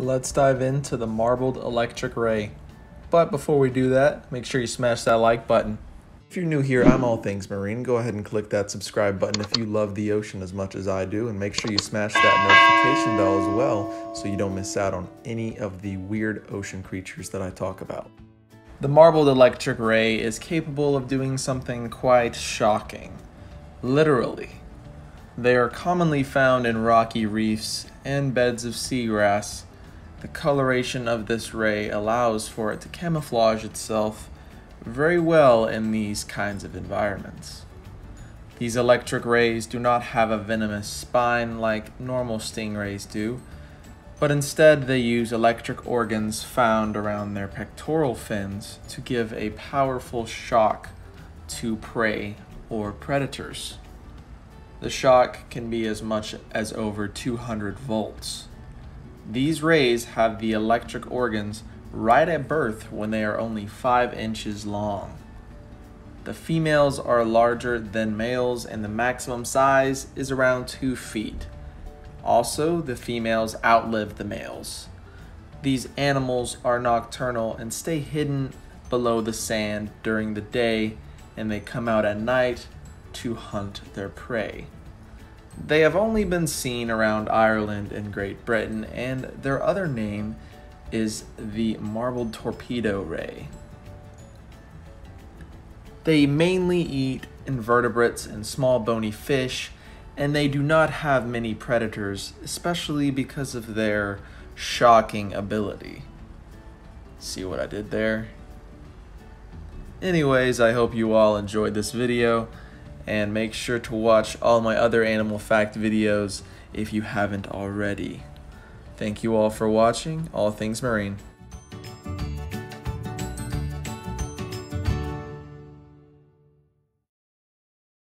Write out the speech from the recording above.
Let's dive into the marbled electric ray. But before we do that, make sure you smash that like button. If you're new here, I'm All Things Marine. Go ahead and click that subscribe button if you love the ocean as much as I do, and make sure you smash that notification bell as well so you don't miss out on any of the weird ocean creatures that I talk about. The marbled electric ray is capable of doing something quite shocking. Literally. They are commonly found in rocky reefs and beds of seagrass. The coloration of this ray allows for it to camouflage itself very well in these kinds of environments. These electric rays do not have a venomous spine like normal stingrays do, but instead they use electric organs found around their pectoral fins to give a powerful shock to prey or predators. The shock can be as much as over 200 volts. These rays have the electric organs right at birth when they are only 5 inches long. The females are larger than males and the maximum size is around 2 feet. Also, the females outlive the males. These animals are nocturnal and stay hidden below the sand during the day and they come out at night to hunt their prey. They have only been seen around Ireland and Great Britain and their other name is the marbled torpedo ray. They mainly eat invertebrates and small bony fish, and they do not have many predators, especially because of their shocking ability. See what I did there? Anyways, I hope you all enjoyed this video, and make sure to watch all my other animal fact videos if you haven't already. Thank you all for watching All Things Marine.